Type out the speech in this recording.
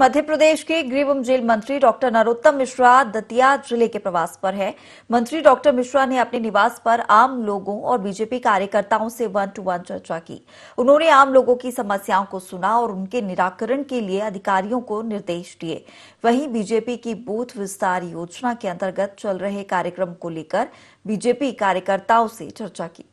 मध्य प्रदेश के गृह एवं जेल मंत्री डॉक्टर नरोत्तम मिश्रा दतिया ज़िले के प्रवास पर है। मंत्री डॉक्टर मिश्रा ने अपने निवास पर आम लोगों और बीजेपी कार्यकर्ताओं से वन टू वन चर्चा की। उन्होंने आम लोगों की समस्याओं को सुना और उनके निराकरण के लिए अधिकारियों को निर्देश दिए। वहीं बीजेपी की बूथ विस्तार योजना के अंतर्गत चल रहे कार्यक्रम को लेकर बीजेपी कार्यकर्ताओं से चर्चा की।